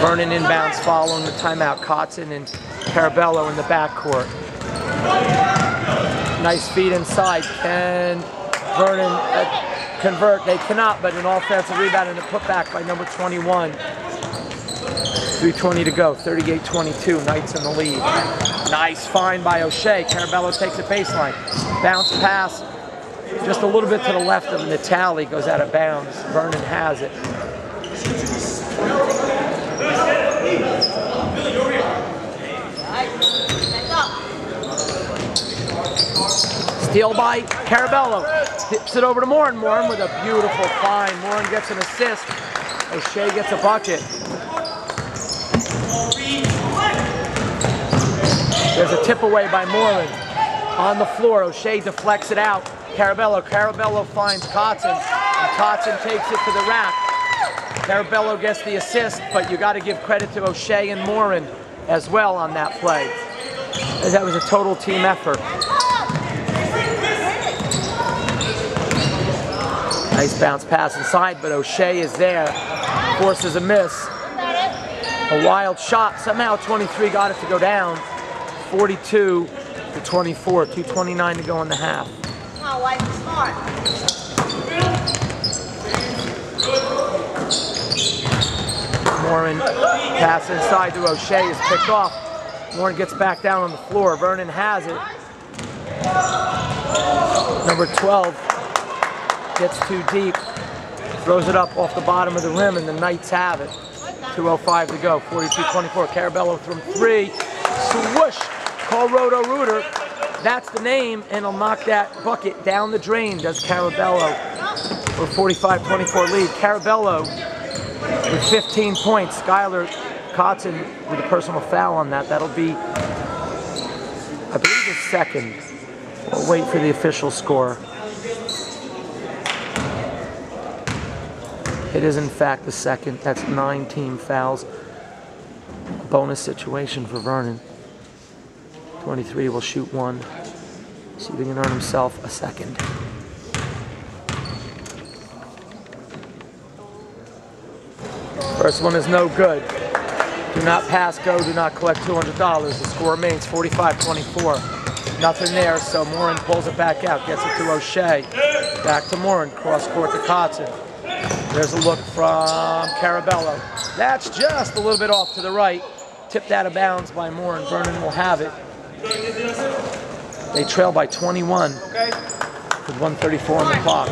Vernon inbounds following the timeout. Kotzen and Carabello in the backcourt. Nice feed inside. Can Vernon uh, convert? They cannot, but an offensive rebound and a putback by number 21. 3.20 to go, 38-22, Knights in the lead. Nice find by O'Shea. Carabello takes a baseline. Bounce pass, just a little bit to the left of Natali, goes out of bounds. Vernon has it. Steal by Carabello. Tips it over to Morin. Morin with a beautiful find. Morin gets an assist. O'Shea gets a bucket. There's a tip away by Morin. On the floor, O'Shea deflects it out. Carabello. Carabello finds. And Kotzen takes it to the rack. Carabello gets the assist, but you got to give credit to O'Shea and Morin as well on that play. That was a total team effort. Nice bounce pass inside, but O'Shea is there. Forces a miss. A wild shot. Somehow 23 got it to go down. 42 to 24. 2.29 to go in the half. Come on, wife, smart. Morin pass inside to O'Shea is picked off. Morin gets back down on the floor. Vernon has it. Number 12 gets too deep. Throws it up off the bottom of the rim and the Knights have it. 2.05 to go, 42-24. Carabello from three. Swoosh! Call Roto Rooter. That's the name, and he'll knock that bucket down the drain, does Carabello. For 45-24 lead. Carabello with 15 points. Skylar Kotzen with a personal foul on that. That'll be, I believe, the second. We'll wait for the official score. It is, in fact, the second. That's nine team fouls. Bonus situation for Vernon. 23 will shoot one. See if he can earn himself a second. First one is no good. Do not pass go, do not collect $200. The score remains 45-24. Nothing there, so Morin pulls it back out, gets it to O'Shea. Back to Morin, cross court to Kotzen. There's a look from Carabello. That's just a little bit off to the right. Tipped out of bounds by Moore, and Vernon will have it. They trail by 21 with 134 on the clock.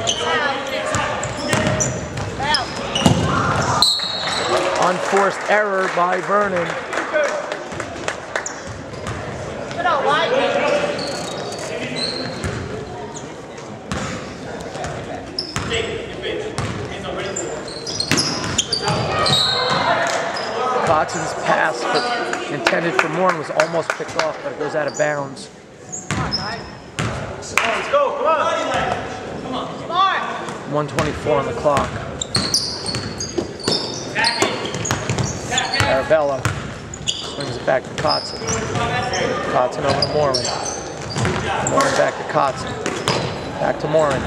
Unforced error by Vernon. Good old wife. Kotzen's pass for, intended for Morin was almost picked off, but it goes out of bounds. come Let's go, come on. Smart. 124 on the clock. Carabello swings it back to Kotzen. Kotzen over to Morin. Morin back to Kotzen. Back to Morin.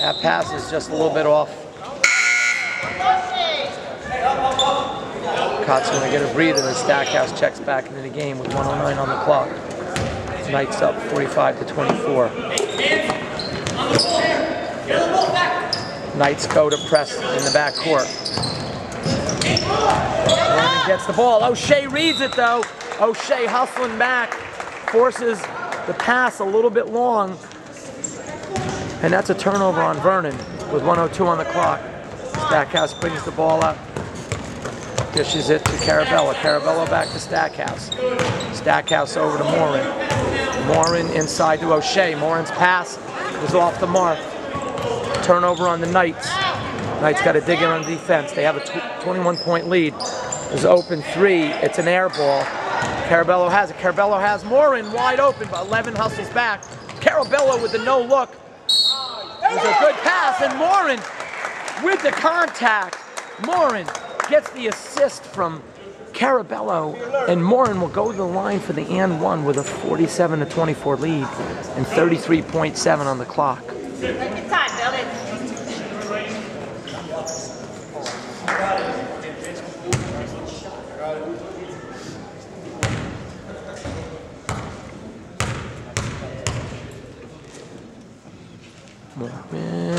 That pass is just a little bit off. Kotzen to get a breather as Stackhouse checks back into the game with 109 on the clock. Knights up 45 to 24. Knights go to press in the back court. Vernon gets the ball. O'Shea reads it though. O'Shea hustling back, forces the pass a little bit long. And that's a turnover on Vernon with 102 on the clock. Stackhouse brings the ball up. Dishes it to Carabello. Carabello back to Stackhouse. Stackhouse over to Morin. Morin inside to O'Shea. Morin's pass is off the mark. Turnover on the Knights. Knights got to dig in on defense. They have a 21-point lead. There's open three. It's an air ball. Carabello has it. Carabello has Morin wide open, but 11 hustles back. Carabello with the no look. It was a good pass, and Morin with the contact. Morin gets the assist from Carabello, and Morin will go to the line for the and one with a 47 to 24 lead and 33.7 on the clock. Take your time, Billy.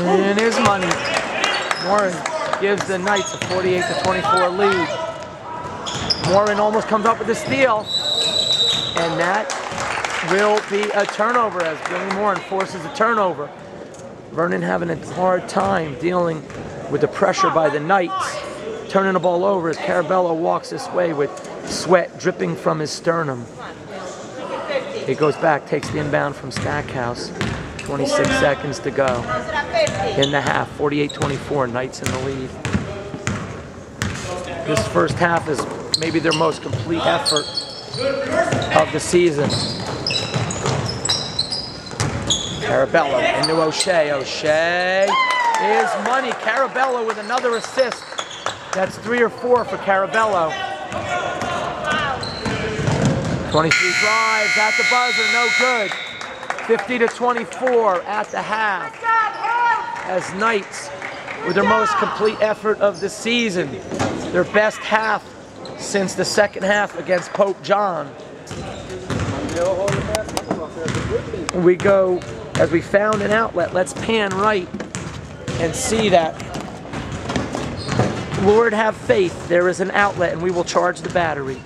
And here's money. Morin gives the Knights a 48 to 24 lead. Morin almost comes up with a steal. And that will be a turnover as Billy Morin forces a turnover. Vernon having a hard time dealing with the pressure by the Knights. Turning the ball over as Carabello walks this way with sweat dripping from his sternum. Make it 50. It goes back, takes the inbound from Stackhouse. 26 seconds to go Close it at 50. in the half. 48-24, Knights in the lead. This first half is maybe their most complete effort of the season. Carabello into O'Shea. O'Shea is money. Carabello with another assist. That's three or four for Carabello. 23 drives at the buzzer, no good. 50 to 24 at the half as Knights with their most complete effort of the season. Their best half since the second half against Pope John. We go, as we found an outlet, let's pan right and see that. Lord have faith, there is an outlet and we will charge the battery.